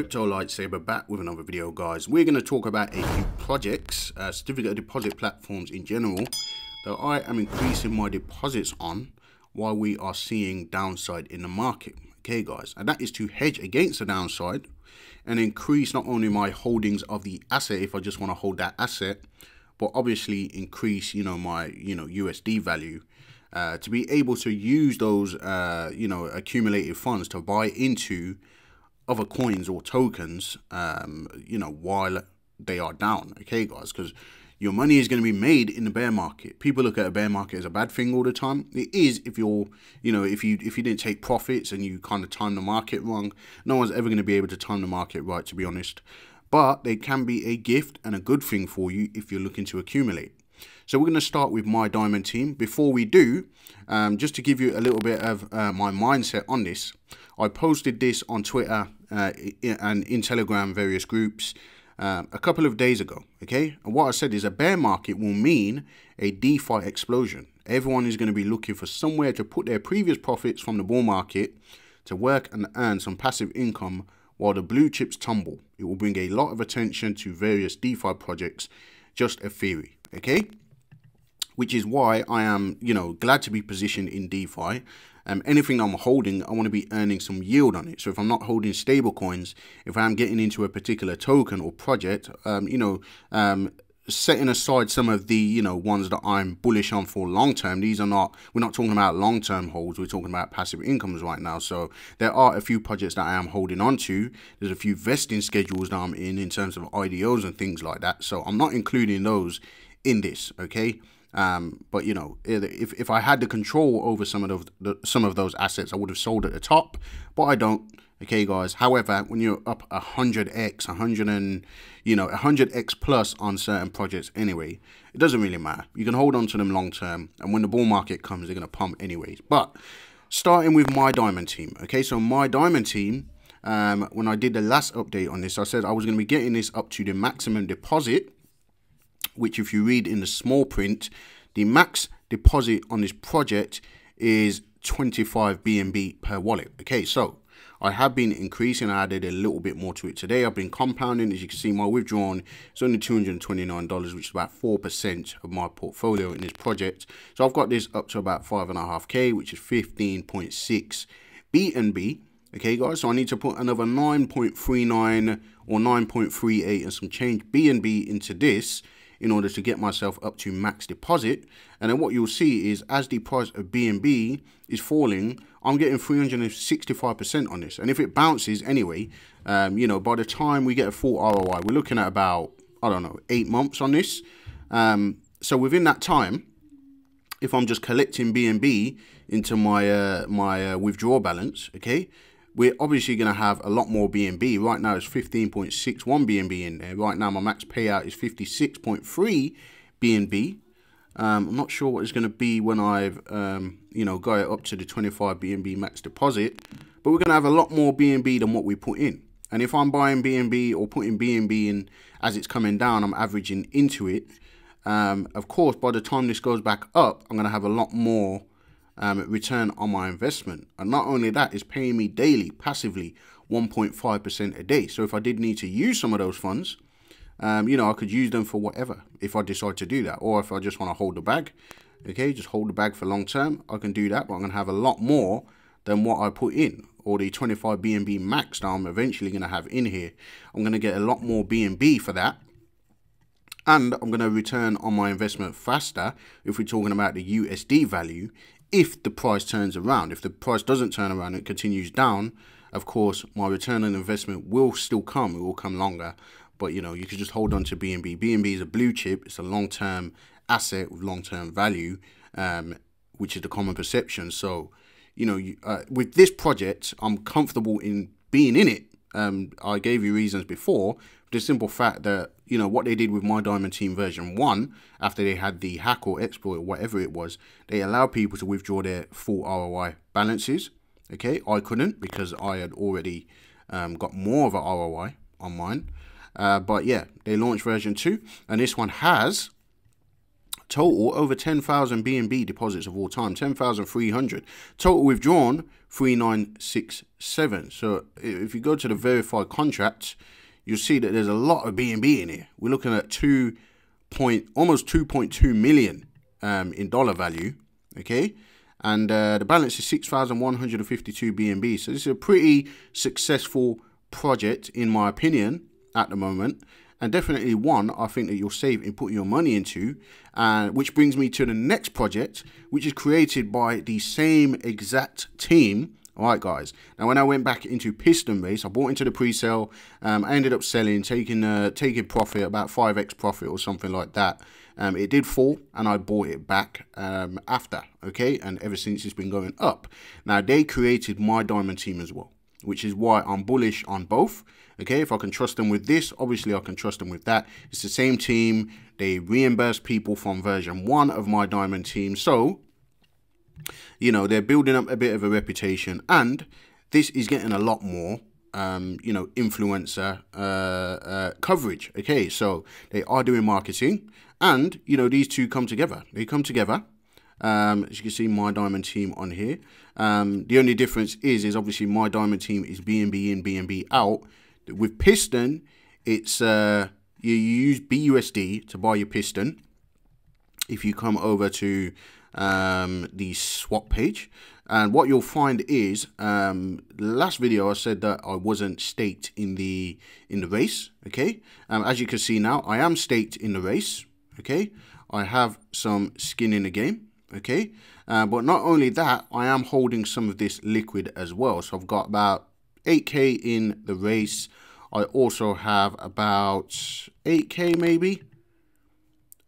Crypto Lightsaber back with another video guys. We're going to talk about a few projects, uh, certificate of deposit platforms in general that I am increasing my deposits on while we are seeing downside in the market. Okay guys, and that is to hedge against the downside and increase not only my holdings of the asset if I just want to hold that asset, but obviously increase, you know, my, you know, USD value uh, to be able to use those, uh, you know, accumulated funds to buy into other coins or tokens, um, you know, while they are down. Okay, guys, because your money is going to be made in the bear market. People look at a bear market as a bad thing all the time. It is if you're, you know, if you if you didn't take profits and you kind of time the market wrong. No one's ever going to be able to time the market right, to be honest. But they can be a gift and a good thing for you if you're looking to accumulate. So we're going to start with my diamond team. Before we do, um, just to give you a little bit of uh, my mindset on this, I posted this on Twitter uh, and in Telegram, various groups, uh, a couple of days ago. Okay, and what I said is a bear market will mean a DeFi explosion. Everyone is going to be looking for somewhere to put their previous profits from the bull market to work and earn some passive income while the blue chips tumble. It will bring a lot of attention to various DeFi projects. Just a theory okay? Which is why I am, you know, glad to be positioned in DeFi. Um, anything I'm holding, I want to be earning some yield on it. So if I'm not holding stable coins, if I'm getting into a particular token or project, um, you know, um, setting aside some of the you know ones that I'm bullish on for long term these are not we're not talking about long term holds we're talking about passive incomes right now so there are a few projects that I am holding on to there's a few vesting schedules that I'm in in terms of IDOs and things like that so I'm not including those in this, okay? Um, but you know, if, if I had the control over some of those the, some of those assets, I would have sold at the top, but I don't. Okay, guys. However, when you're up a hundred x, a hundred and you know a hundred x plus on certain projects, anyway, it doesn't really matter. You can hold on to them long term, and when the bull market comes, they're gonna pump anyways. But starting with my diamond team. Okay, so my diamond team. Um, when I did the last update on this, I said I was going to be getting this up to the maximum deposit which if you read in the small print, the max deposit on this project is 25 BNB per wallet. Okay, so I have been increasing. I added a little bit more to it today. I've been compounding. As you can see, my withdrawn is only $229, which is about 4% of my portfolio in this project. So I've got this up to about 5.5K, which is 15.6 BNB. Okay, guys, so I need to put another 9.39 or 9.38 and some change BNB into this in order to get myself up to max deposit. And then what you'll see is as the price of BNB is falling, I'm getting 365% on this. And if it bounces anyway, um, you know, by the time we get a full ROI, we're looking at about, I don't know, eight months on this. Um, so within that time, if I'm just collecting BNB into my uh, my uh, withdrawal balance, okay, we're obviously going to have a lot more BNB. Right now it's 15.61 BNB in there. Right now my max payout is 56.3 BNB. Um, I'm not sure what it's going to be when I've, um, you know, got it up to the 25 BNB max deposit. But we're going to have a lot more BNB than what we put in. And if I'm buying BNB or putting BNB in as it's coming down, I'm averaging into it. Um, of course, by the time this goes back up, I'm going to have a lot more um, return on my investment. And not only that, it's paying me daily, passively, 1.5% a day. So if I did need to use some of those funds, um, you know, I could use them for whatever if I decide to do that. Or if I just want to hold the bag, okay, just hold the bag for long term, I can do that. But I'm going to have a lot more than what I put in or the 25 BNB max that I'm eventually going to have in here. I'm going to get a lot more BNB for that. And I'm going to return on my investment faster if we're talking about the USD value if the price turns around. If the price doesn't turn around and continues down, of course, my return on investment will still come. It will come longer. But, you know, you can just hold on to BNB. BNB is a blue chip. It's a long-term asset with long-term value, um, which is the common perception. So, you know, you, uh, with this project, I'm comfortable in being in it. Um, I gave you reasons before. The simple fact that you know, what they did with My Diamond Team version 1, after they had the hack or exploit or whatever it was, they allowed people to withdraw their full ROI balances. Okay, I couldn't because I had already um, got more of a ROI on mine. Uh, but yeah, they launched version 2, and this one has total over 10,000 BNB deposits of all time, 10,300. Total withdrawn 3967. So if you go to the verified contracts, you'll see that there's a lot of BNB in here. We're looking at 2 point almost 2.2 million um, in dollar value, okay? And uh, the balance is 6,152 BNB. So this is a pretty successful project in my opinion at the moment and definitely one I think that you'll save in putting your money into uh, which brings me to the next project which is created by the same exact team Alright guys, now when I went back into Piston Race, I bought into the pre-sale, um, I ended up selling, taking uh, taking profit, about 5x profit or something like that. Um, it did fall and I bought it back um, after, okay, and ever since it's been going up. Now they created my diamond team as well, which is why I'm bullish on both. Okay, if I can trust them with this, obviously I can trust them with that. It's the same team. They reimburse people from version one of my diamond team. So, you know, they're building up a bit of a reputation and this is getting a lot more um, you know, influencer uh, uh, coverage. Okay, so they are doing marketing, and you know these two come together. They come together. Um, as you can see, my diamond team on here. Um, the only difference is, is obviously my diamond team is BNB in, BNB out. With Piston, it's uh, you use BUSD to buy your Piston. If you come over to um, the swap page, and what you'll find is, um, last video I said that I wasn't staked in the in the race. Okay, um, as you can see now, I am staked in the race. Okay, I have some skin in the game. Okay, uh, but not only that, I am holding some of this liquid as well. So I've got about 8k in the race. I also have about 8k maybe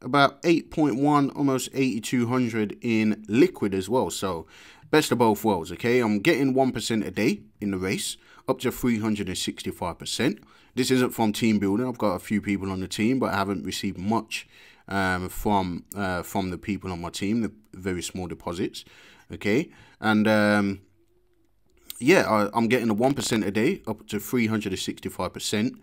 about 8.1 almost 8200 in liquid as well so best of both worlds, okay? I'm getting 1% a day in the race, up to 365%. This isn't from team building. I've got a few people on the team, but I haven't received much um, from uh, from the people on my team, the very small deposits, okay? And um, yeah, I, am getting a 1% a day, up to 365%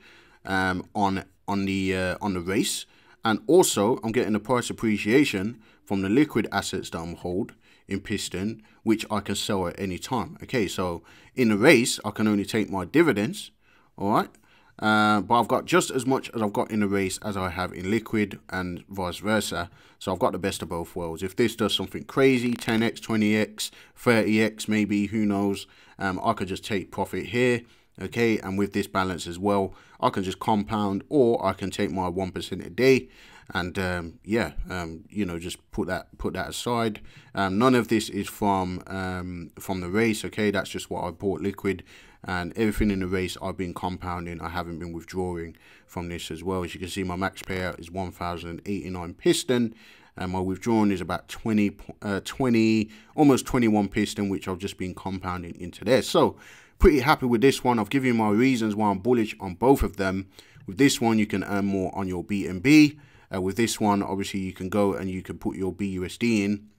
um, on on the uh, on the race. And also, I'm getting the price appreciation from the liquid assets that I'm hold in piston, which I can sell at any time. Okay, so in the race, I can only take my dividends, all right? Uh, but I've got just as much as I've got in the race as I have in liquid and vice versa. So I've got the best of both worlds. If this does something crazy, 10x, 20x, 30x maybe, who knows, um, I could just take profit here okay and with this balance as well I can just compound or I can take my 1% a day and um, yeah um, you know just put that put that aside. Um, none of this is from um, from the race okay? That's just what I bought liquid and everything in the race I've been compounding I haven't been withdrawing from this as well. As you can see my max payout is 1089 piston and my withdrawn is about 20 uh, 20 almost 21 piston which I've just been compounding into there. So pretty happy with this one I've given you my reasons why I'm bullish on both of them with this one you can earn more on your BNB uh, with this one, obviously, you can go and you can put your BUSD in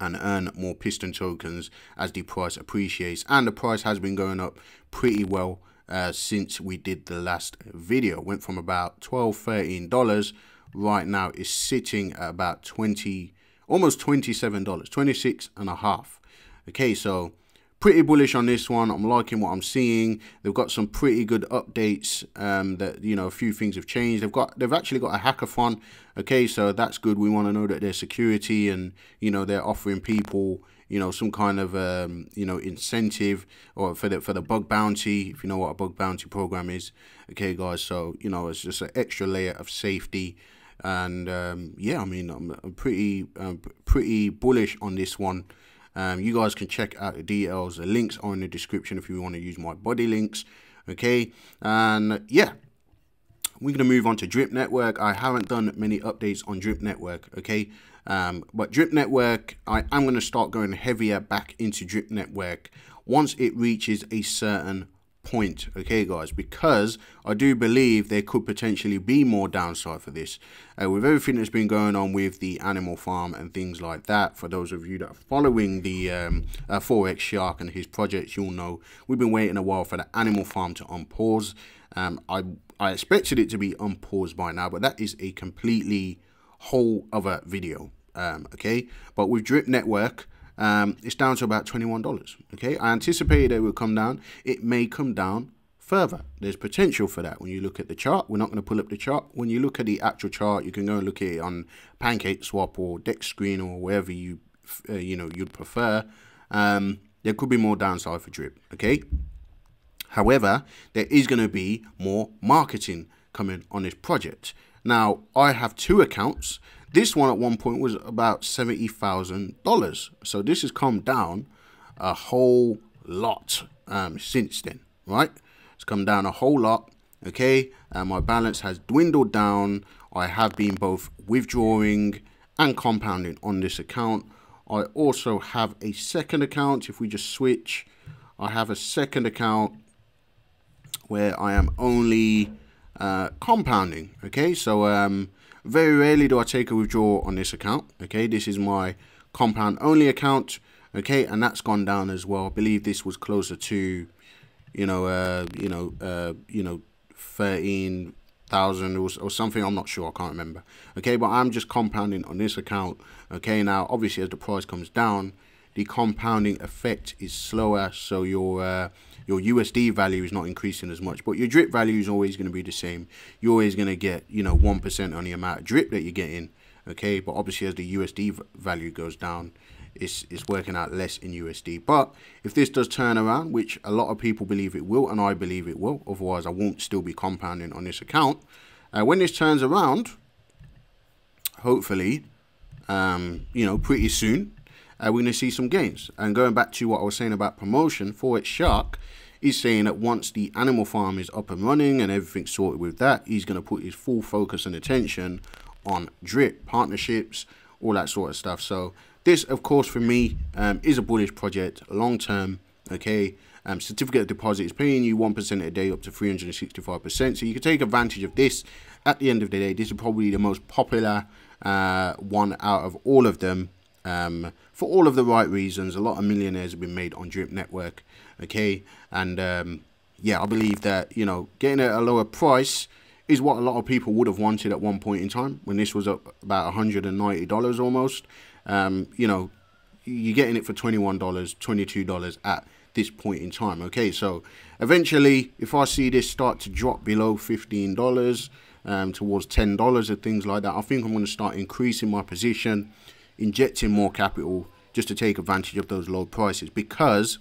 and earn more piston tokens as the price appreciates. And the price has been going up pretty well uh, since we did the last video. Went from about 12 $13. Right now is sitting at about 20 almost $27, 26 and a half. Okay, so pretty bullish on this one. I'm liking what I'm seeing. They've got some pretty good updates. Um, that you know, a few things have changed. They've got they've actually got a hackathon. Okay, so that's good. We want to know that their security and you know they're offering people you know some kind of um, you know incentive or for the for the bug bounty if you know what a bug bounty program is okay guys so you know it's just an extra layer of safety and um, yeah I mean I'm, pretty um, pretty bullish on this one um, you guys can check out the details. The links are in the description if you want to use my buddy links. Okay, and yeah, we're going to move on to Drip Network. I haven't done many updates on Drip Network, okay? Um, but Drip Network, I am going to start going heavier back into Drip Network once it reaches a certain point, okay, guys, because I do believe there could potentially be more downside for this. Uh, with everything that's been going on with the animal farm and things like that, for those of you that are following the um, uh, Forex Shark and his projects, you'll know we've been waiting a while for the animal farm to unpause. Um, I, I expected it to be unpaused by now, but that is a completely whole other video. Um, okay, but with Drip Network, um, it's down to about $21. Okay, I anticipated it will come down. It may come down further. There's potential for that when you look at the chart. We're not going to pull up the chart. When you look at the actual chart, you can go and look at it on Pancake Swap or Dexscreen or wherever you uh, you know you'd prefer. Um, there could be more downside for Drip. Okay. However, there is going to be more marketing coming on this project. Now, I have two accounts. This one at one point was about $70,000. So this has come down a whole lot um, since then, right? It's come down a whole lot, okay? And my balance has dwindled down. I have been both withdrawing and compounding on this account. I also have a second account. If we just switch, I have a second account where I am only uh, compounding. Okay, so um, very rarely do I take a withdrawal on this account. Okay, this is my compound only account. Okay, and that's gone down as well. I believe this was closer to, you know, uh, you know, uh, you know, thirteen thousand or, or something. I'm not sure. I can't remember. Okay, but I'm just compounding on this account. Okay, now obviously as the price comes down, the compounding effect is slower, so your uh, your USD value is not increasing as much, but your drip value is always going to be the same. You're always going to get, you know, 1% on the amount of drip that you're getting, okay? But obviously as the USD value goes down, it's, it's working out less in USD. But if this does turn around, which a lot of people believe it will, and I believe it will, otherwise I won't still be compounding on this account. Uh, when this turns around, hopefully, um, you know, pretty soon, uh, we're going to see some gains. And going back to what I was saying about promotion, Forex Shark is saying that once the animal farm is up and running and everything's sorted with that, he's going to put his full focus and attention on drip, partnerships, all that sort of stuff. So this, of course, for me, um, is a bullish project, long term, okay? Um, certificate of deposit is paying you 1% a day up to 365%. So you can take advantage of this. At the end of the day, this is probably the most popular uh, one out of all of them um, for all of the right reasons. A lot of millionaires have been made on Drip Network, okay? And um, yeah, I believe that, you know, getting at a lower price is what a lot of people would have wanted at one point in time when this was up about $190 almost. Um, you know, you're getting it for $21, $22 at this point in time. Okay, so eventually, if I see this start to drop below $15 um, towards $10 and things like that, I think I'm going to start increasing my position injecting more capital just to take advantage of those low prices because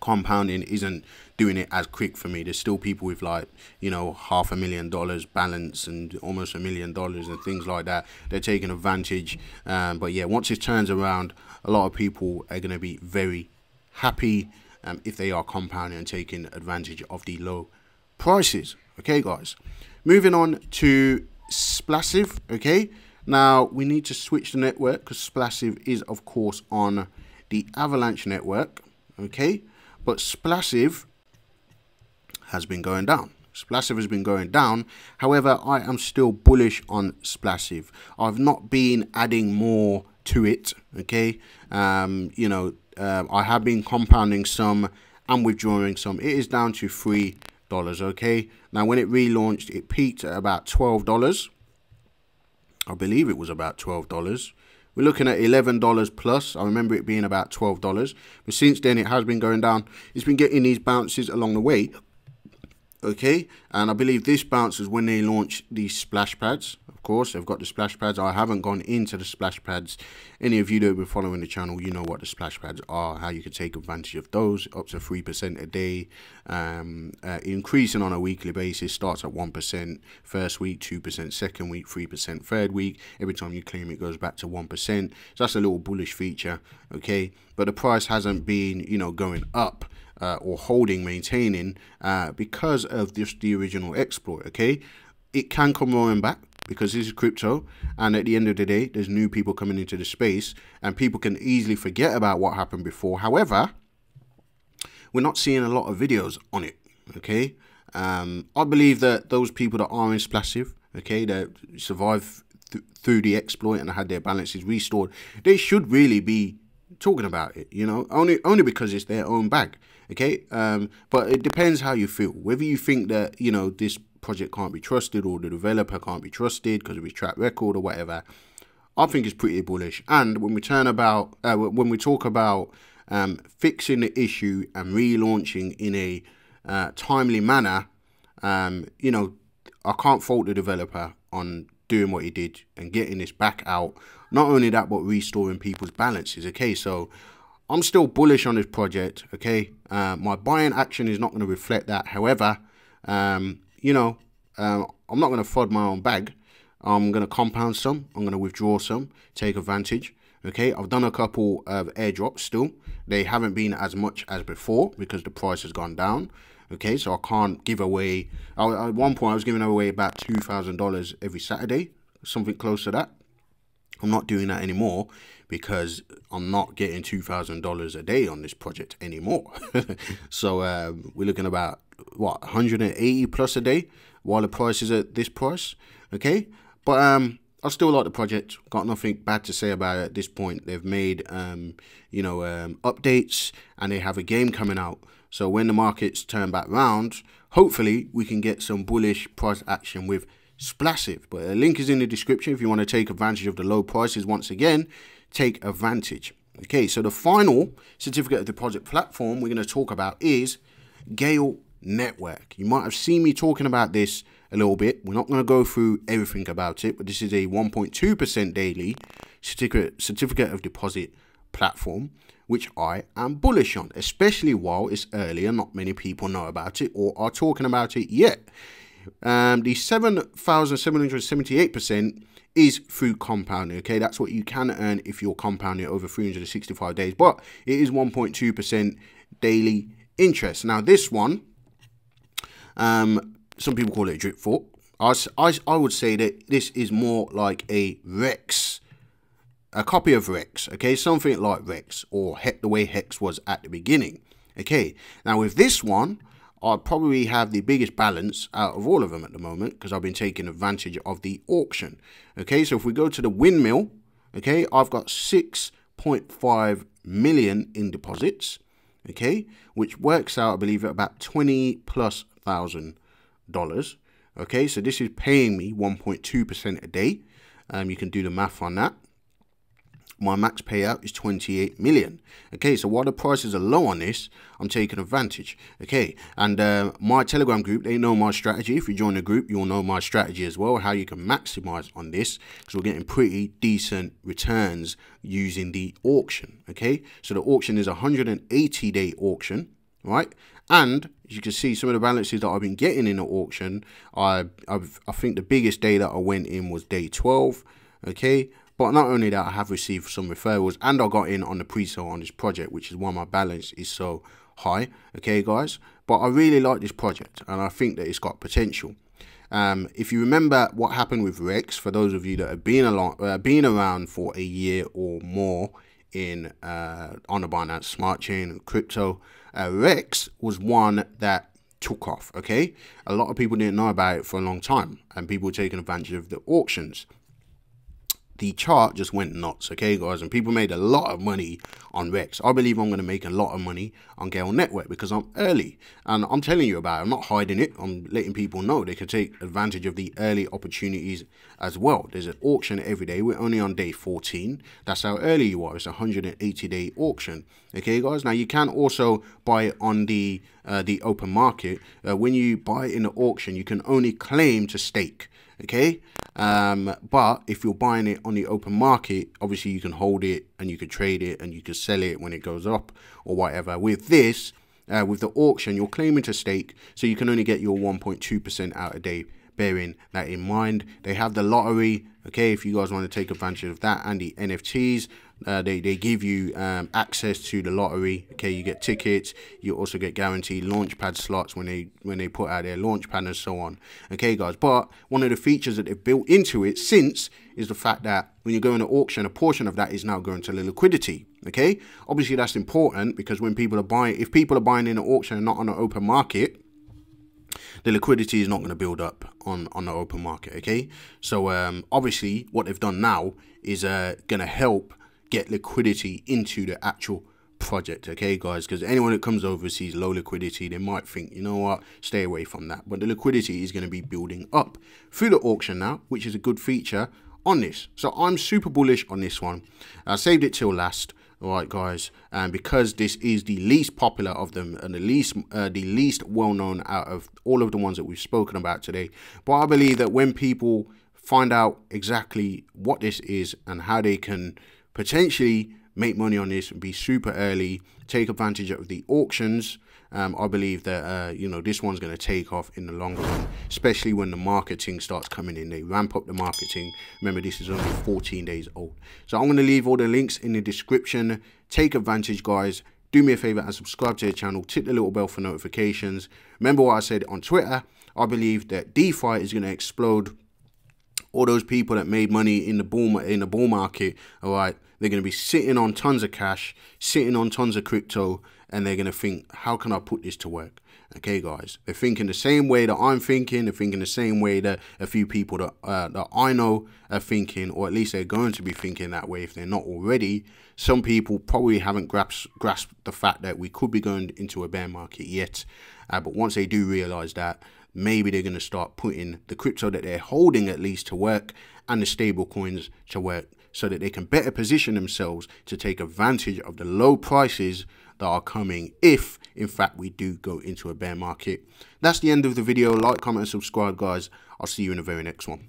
compounding isn't doing it as quick for me. There's still people with like, you know, half a million dollars balance and almost a million dollars and things like that. They're taking advantage. Um, but yeah, once it turns around, a lot of people are going to be very happy um, if they are compounding and taking advantage of the low prices. Okay, guys. Moving on to Splassive. Okay. Now, we need to switch the network because Splassive is, of course, on the Avalanche network, okay? But Splassive has been going down. Splassive has been going down. However, I am still bullish on Splassive. I've not been adding more to it, okay? Um, you know, uh, I have been compounding some and withdrawing some. It is down to $3, okay? Now, when it relaunched, it peaked at about $12 I believe it was about $12. We're looking at $11 plus. I remember it being about $12. But since then, it has been going down. It's been getting these bounces along the way. Okay. And I believe this bounces when they launch these splash pads Of course. They've got the splash pads. I haven't gone into the splash pads. Any of you that have been following the channel, you know what the splash pads are, how you can take advantage of those, up to 3% a day. Um, uh, increasing on a weekly basis, starts at 1% first week, 2% second week, 3% third week. Every time you claim it goes back to 1%. So that's a little bullish feature, okay? But the price hasn't been, you know, going up. Uh, or holding, maintaining, uh, because of just the original exploit. Okay, it can come rolling back because this is crypto and at the end of the day there's new people coming into the space and people can easily forget about what happened before. However we're not seeing a lot of videos on it okay? Um, i believe that those people that are in splassive okay that survive th through the exploit and had their balances restored they should really be talking about it you know? Only only because it's their own bag okay um, but it depends how you feel whether you think that you know this project can't be trusted or the developer can't be trusted because of his track record or whatever. I think it's pretty bullish. And when we turn about, uh, when we talk about um, fixing the issue and relaunching in a uh, timely manner, um, you know, I can't fault the developer on doing what he did and getting this back out. Not only that, but restoring people's balances. Okay, so I'm still bullish on this project. Okay, uh, my buying action is not going to reflect that. However, um, you know, uh, I'm not going to fud my own bag. I'm going to compound some. I'm going to withdraw some, take advantage. Okay, I've done a couple of airdrops still. They haven't been as much as before because the price has gone down. Okay, so I can't give away. at one point, I was giving away about $2,000 every Saturday, something close to that. I'm not doing that anymore because I'm not getting $2,000 a day on this project anymore. so um, we're looking about, what, 180 plus a day while the price is at this price. Okay, but um, I still like the project. Got nothing bad to say about it at this point. They've made, um, you know, um, updates and they have a game coming out. So when the markets turn back round, hopefully we can get some bullish price action with Splassive. But a link is in the description if you want to take advantage of the low prices. Once again, take advantage. Okay, so the final certificate of deposit platform we're going to talk about is Gale Network. You might have seen me talking about this a little bit. We're not going to go through everything about it, but this is a 1.2% daily certificate, certificate of deposit platform, which I am bullish on, especially while it's early and not many people know about it or are talking about it yet. Um, the 7,778% is through compounding. Okay, that's what you can earn if you're compounding over 365 days, but it is 1.2% daily interest. Now, this one, um, some people call it a drip fork. I, I, I would say that this is more like a Rex, a copy of Rex, okay? Something like Rex or Hex, the way Hex was at the beginning, okay? Now with this one, I probably have the biggest balance out of all of them at the moment because I've been taking advantage of the auction, okay? So if we go to the windmill, okay, I've got 6.5 million in deposits, okay, which works out, I believe, at about 20 plus thousand dollars. Okay, so this is paying me 1.2% a day. Um, you can do the math on that. My max payout is 28 million. Okay, so while the prices are low on this, I'm taking advantage. Okay, and uh, my Telegram group, they know my strategy. If you join the group, you'll know my strategy as well, how you can maximize on this because we're getting pretty decent returns using the auction. Okay, so the auction is a 180 day auction, right? And as you can see, some of the balances that I've been getting in the auction, I I've, I think the biggest day that I went in was day 12. Okay, but not only that, I have received some referrals and I got in on the pre-sale on this project, which is why my balance is so high. Okay, guys, but I really like this project and I think that it's got potential. Um, if you remember what happened with Rex, for those of you that have been along, uh, been around for a year or more in uh, on the Binance Smart Chain crypto, uh, Rex was one that took off. Okay, a lot of people didn't know about it for a long time, and people were taking advantage of the auctions the chart just went nuts, okay, guys? And people made a lot of money on Rex. I believe I'm going to make a lot of money on Gale Network because I'm early. And I'm telling you about it. I'm not hiding it. I'm letting people know they can take advantage of the early opportunities as well. There's an auction every day. We're only on day 14. That's how early you are. It's a 180-day auction. Okay, guys? Now, you can also buy on the, uh, the open market. Uh, when you buy in the auction, you can only claim to stake okay? Um, but if you're buying it on the open market obviously you can hold it and you can trade it and you can sell it when it goes up or whatever. With this uh, with the auction you're claiming to stake so you can only get your 1.2 percent out a day bearing that in mind. They have the lottery okay if you guys want to take advantage of that and the nfts uh, they, they give you um, access to the lottery. Okay you get tickets. You also get guaranteed launchpad slots when they when they put out their launchpad and so on. Okay guys but one of the features that they've built into it since is the fact that when you go in an auction a portion of that is now going to the liquidity. Okay obviously that's important because when people are buying if people are buying in an auction and not on an open market the liquidity is not going to build up on on the open market okay? So um obviously what they've done now is uh going to help get liquidity into the actual project, okay, guys? Because anyone that comes over sees low liquidity, they might think, you know what, stay away from that. But the liquidity is going to be building up through the auction now, which is a good feature on this. So I'm super bullish on this one. I saved it till last. All right, guys, and because this is the least popular of them and the least uh, the least well known out of all of the ones that we've spoken about today, but I believe that when people find out exactly what this is and how they can potentially make money on this and be super early, take advantage of the auctions. Um, I believe that uh, you know this one's going to take off in the longer run, especially when the marketing starts coming in. They ramp up the marketing. Remember, this is only 14 days old. So I'm going to leave all the links in the description. Take advantage, guys. Do me a favor and subscribe to the channel. Tick the little bell for notifications. Remember what I said on Twitter. I believe that DeFi is going to explode all those people that made money in the bull in the bull market, all right, they're going to be sitting on tons of cash, sitting on tons of crypto, and they're going to think, how can I put this to work? Okay, guys, they're thinking the same way that I'm thinking. They're thinking the same way that a few people that uh, that I know are thinking, or at least they're going to be thinking that way if they're not already. Some people probably haven't grasped grasped the fact that we could be going into a bear market yet, uh, but once they do realize that, maybe they're going to start putting the crypto that they're holding at least to work and the stable coins to work so that they can better position themselves to take advantage of the low prices that are coming if in fact we do go into a bear market. That's the end of the video. Like comment and subscribe guys. I'll see you in the very next one